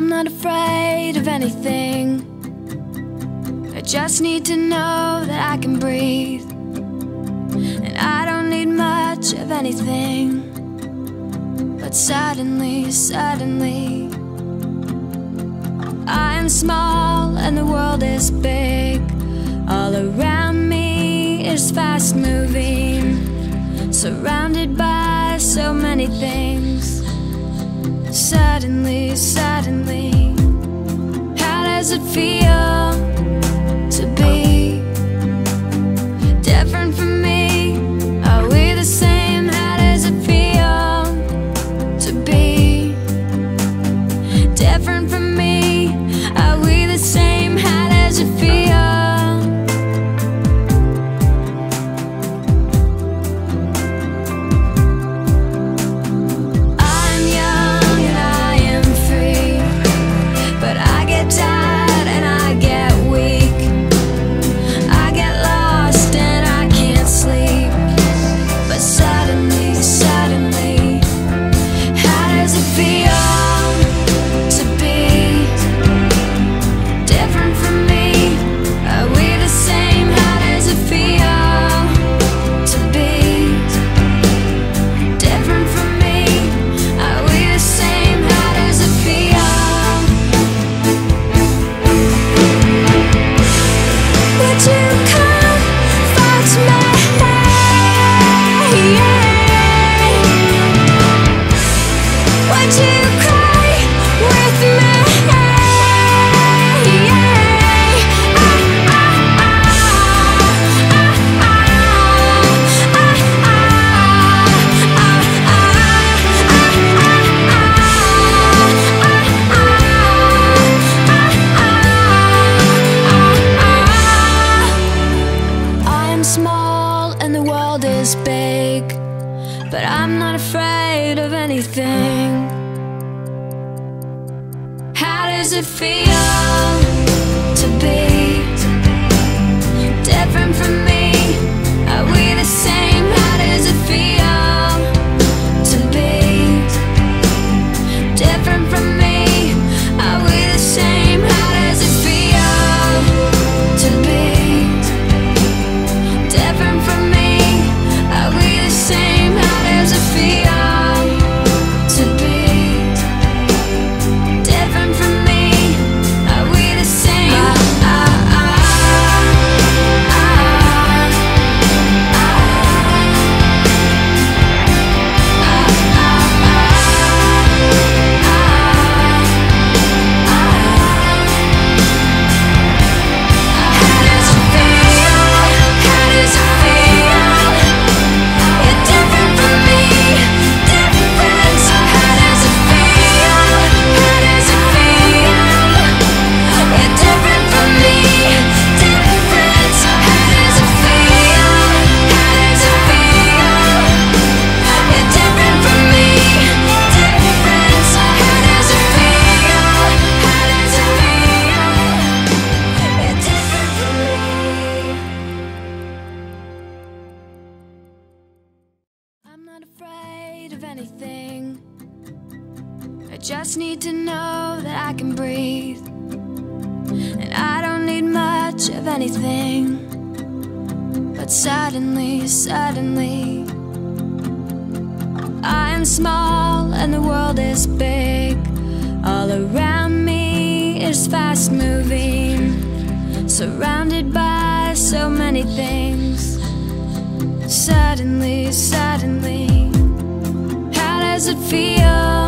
I'm not afraid of anything. I just need to know that I can breathe. And I don't need much of anything. But suddenly, suddenly, I am small and the world is big. All around me is fast moving, surrounded by so many things. Suddenly, suddenly, how does it feel? everything. How does it feel to be? just need to know that I can breathe. And I don't need much of anything. But suddenly, suddenly, I am small and the world is big. All around me is fast moving, surrounded by so many things. Suddenly, suddenly, how does it feel?